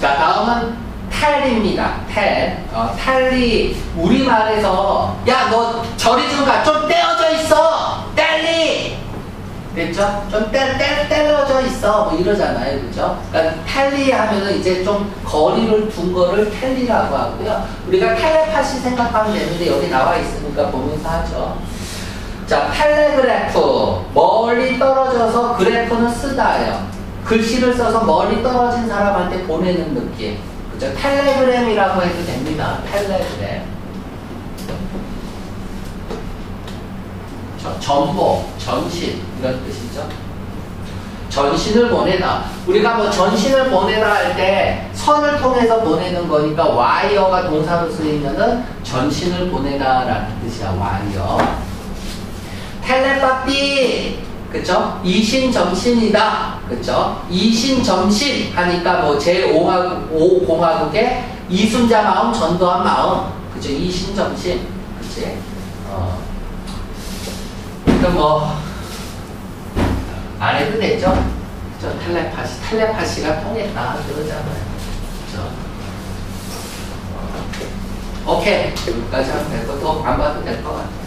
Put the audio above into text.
자, 다음은 탈리입니다. 탈. 어, 탈리. 우리말에서, 야, 너 저리 좀 가. 좀 떼어져 있어. 뗄리. 됐죠? 좀 떼, 떼, 떼어져 있어. 뭐 이러잖아요. 그죠? 그러니까 탈리 하면은 이제 좀 거리를 둔 거를 텔리라고 하고요. 우리가 텔레파시 생각하면 되는데 여기 나와 있으니까 보면서 하죠. 자, 텔레그래프. 멀리 떨어져서 그래프는 쓰다예요. 글씨를 써서 멀리 떨어진 사람한테 보내는 느낌. 그죠? 텔레그램이라고 해도 됩니다. 텔레그램. 저, 전보, 전신 이런 뜻이죠. 전신을 보내다. 우리가 뭐 전신을 보내다 할때 선을 통해서 보내는 거니까 와이어가 동사로 쓰이면은 전신을 보내다라는 뜻이야. 와이어. 텔레파티 그쵸? 이신점신이다. 그쵸? 이신점신 하니까 뭐 제5공화국, 5공화국의 이순자 마음, 전도한 마음. 그쵸? 이신점신. 그치? 어. 그러니까 뭐, 안 해도 되죠? 그쵸? 텔레파시, 텔레파시가 통했다. 그러잖아요. 그쵸? 어. 오케이. 여기까지 하면 될 거, 더안 봐도 될 것 같아요.